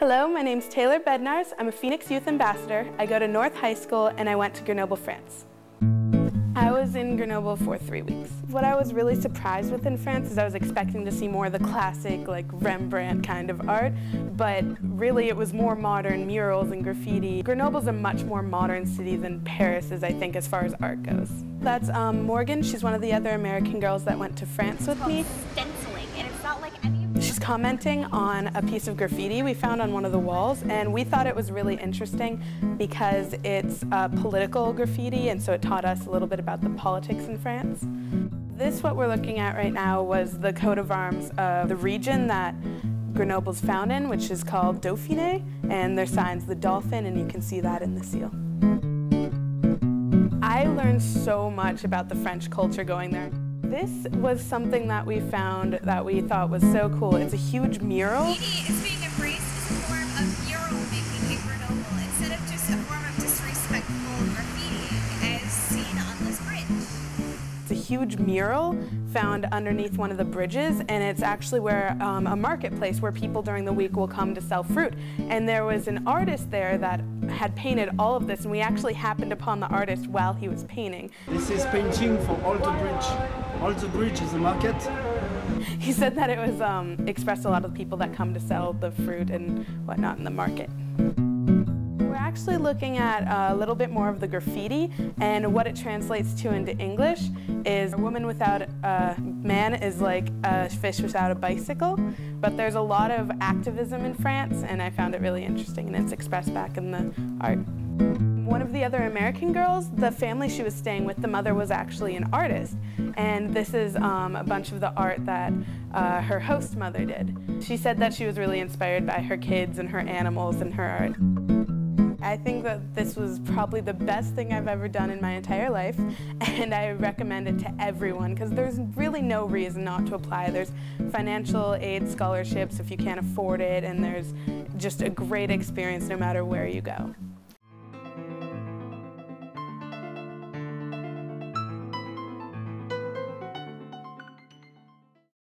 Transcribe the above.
Hello, my name's Taylor Bednars. I'm a Phoenix Youth Ambassador. I go to North High School and I went to Grenoble, France. I was in Grenoble for three weeks. What I was really surprised with in France is I was expecting to see more of the classic, like Rembrandt kind of art, but really it was more modern murals and graffiti. Grenoble's a much more modern city than Paris is, I think, as far as art goes. That's um, Morgan. She's one of the other American girls that went to France with me. Stenciling, and it's not like any Commenting on a piece of graffiti we found on one of the walls, and we thought it was really interesting because it's uh, political graffiti, and so it taught us a little bit about the politics in France. This, what we're looking at right now, was the coat of arms of the region that Grenoble's found in, which is called Dauphiné, and their sign's the dolphin, and you can see that in the seal. I learned so much about the French culture going there. This was something that we found that we thought was so cool. It's a huge mural. Graffiti is being embraced as a form of mural making in Grenoble instead of just a form of disrespectful graffiti as seen on this bridge. It's a huge mural found underneath one of the bridges, and it's actually where um, a marketplace where people during the week will come to sell fruit. And there was an artist there that had painted all of this, and we actually happened upon the artist while he was painting. This is painting for Alta Bridge. Alta Bridge is a market. He said that it was um, expressed a lot of people that come to sell the fruit and whatnot in the market. Actually looking at a little bit more of the graffiti, and what it translates to into English is a woman without a man is like a fish without a bicycle. But there's a lot of activism in France, and I found it really interesting, and it's expressed back in the art. One of the other American girls, the family she was staying with, the mother was actually an artist. And this is um, a bunch of the art that uh, her host mother did. She said that she was really inspired by her kids and her animals and her art. I think that this was probably the best thing I've ever done in my entire life, and I recommend it to everyone because there's really no reason not to apply. There's financial aid scholarships if you can't afford it, and there's just a great experience no matter where you go.